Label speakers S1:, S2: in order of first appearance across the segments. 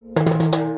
S1: Jesús,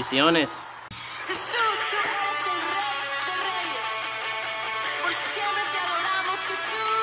S1: bendiciones. Jesús, tú eres el Rey de Reyes. Por siempre te adoramos, Jesús.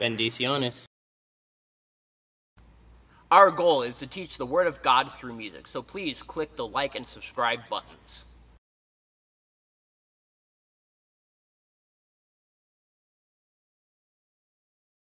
S2: Bendiciones.
S3: Our goal is to teach the Word of God through music, so please click the like and subscribe buttons.